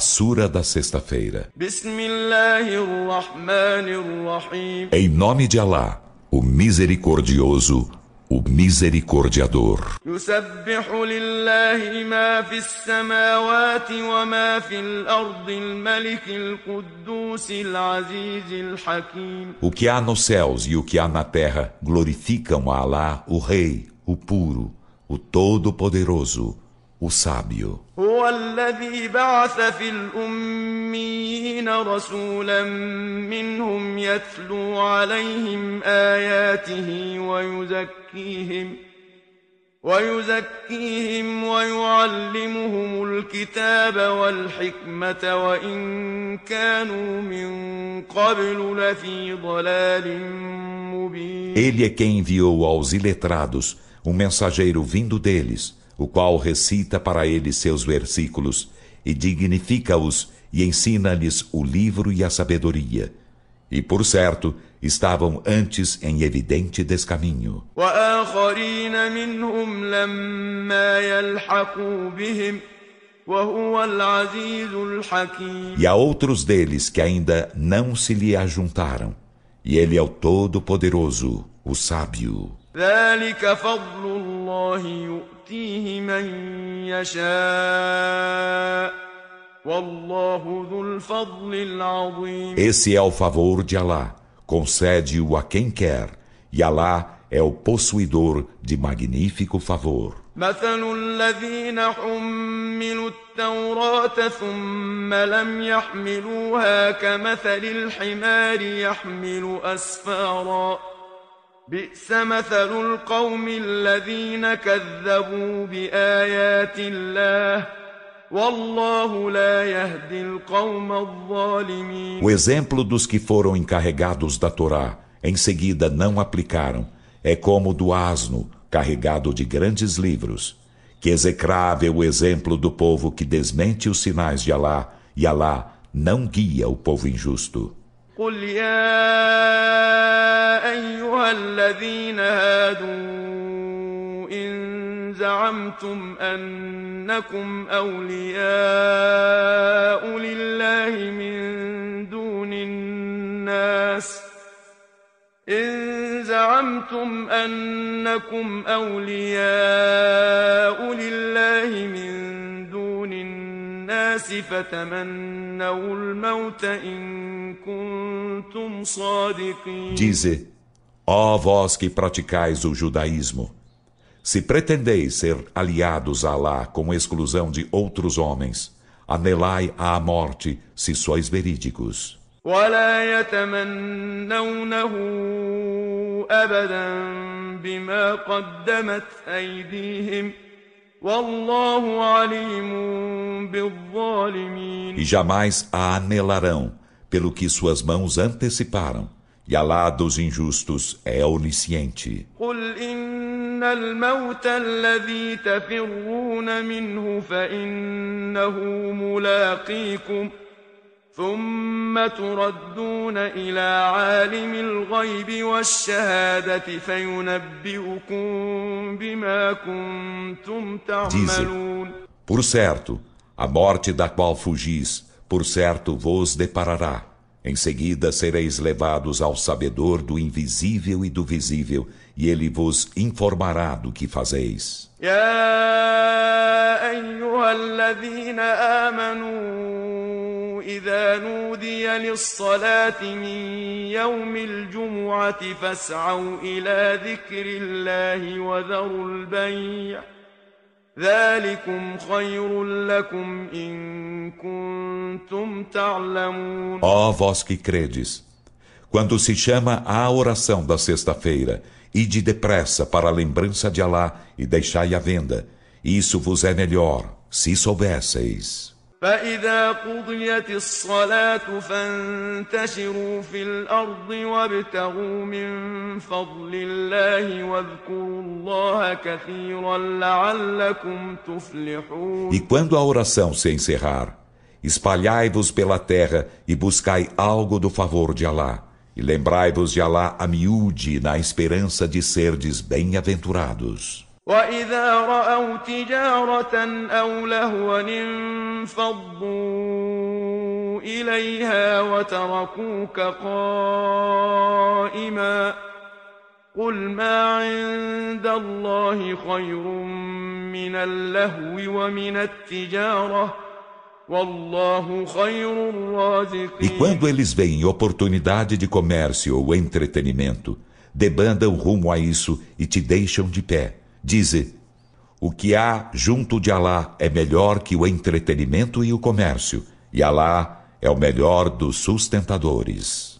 Sura da Sexta-feira. Em nome de Alá, o Misericordioso, o Misericordiador. O que há nos céus e o que há na terra glorificam a Alá, o Rei, o Puro, o Todo-Poderoso o Sábio. هو الذي بعث في الأميين رسولا منهم يتلو عليهم آياته ويزكيهم ويزكيهم ويعلمهم الكتاب والحكمة وإن كانوا من قبل لفي ضلال مبين Ele é quem enviou aos iletrados um mensageiro vindo deles, o qual recita para eles seus versículos e dignifica-os e ensina-lhes o livro e a sabedoria. E por certo, estavam antes em evidente descaminho. E há outros deles que ainda não se lhe ajuntaram, e ele é o Todo-Poderoso, o Sábio. ذلك فضل الله يؤتيه من يشاء. والله ذو الفضل العظيم. Esse é o favor de Alá, concede-o a quem quer, e Alá é o possuidor de magnífico favor. مثل الذين حملوا التوراة ثم لم يحملوها كمثل الحمار يحمل أسفارا. بئس مثل القوم الذين كذبوا بآيات الله والله لا يهدي القوم الظالمين O exemplo dos que foram encarregados da Torá, em seguida não aplicaram, é como o do asno, carregado de grandes livros. Que execrável o exemplo do povo que desmente os sinais de Alá, e Alá não guia o povo injusto. قل يا أيها الذين هادوا إن زعمتم أنكم أولياء لله من دون الناس إن زعمتم أنكم أولياء لله من دون الناس فتمنوا الموت إن Dize, ó vós que praticais o judaísmo, se pretendeis ser aliados a Alá com exclusão de outros homens, anelai à morte se sois verídicos. ولا يتمنونه أبدا بما قدمت أيديهم والله عليم بالظالمين E jamais a anelarão pelo que suas mãos anteciparam, e Alá dos injustos é onisciente. قل إن الموت الذي تفرون منه فإنه ملاقيكم ثم تردون إلى عالم الغيب والشهادة فينبئكم بما كنتم تعملون Por certo, a morte da qual fugis, por certo vos deparará. Em seguida sereis levados ao sabedor do invisível e do visível, e ele vos informará do que fazeis. يا أيها الذين آمنوا إذا نودي للصلاة من يوم الجمعة فاسعوا إلى ذكر الله وذروا البيع Ó vós que credes, quando se chama à oração da sexta-feira, ide depressa para a lembrança de Alá e deixai a venda. Isso vos é melhor, se soubesseis. فإذا قضيت الصلاة فانتشروا في الأرض وابتغوا من فضل الله واذكروا الله كثيرا لعلكم تفلحون E quando a oração se encerrar, espalhai-vos pela terra e buscai algo do favor de Alá. E lembrai-vos de Alá a miúde na esperança de serdes bem-aventurados. وإذا رأوا تجارة أو لهوا انفضوا إليها وتركوك قائما قل ما عند الله خير من اللهو ومن التجارة والله خير الرازقين E quando eles veem oportunidade de comércio ou entretenimento, debandam rumo a isso e te deixam de pé. Dize: O que há junto de Alá é melhor que o entretenimento e o comércio, e Alá é o melhor dos sustentadores.